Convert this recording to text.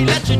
we let you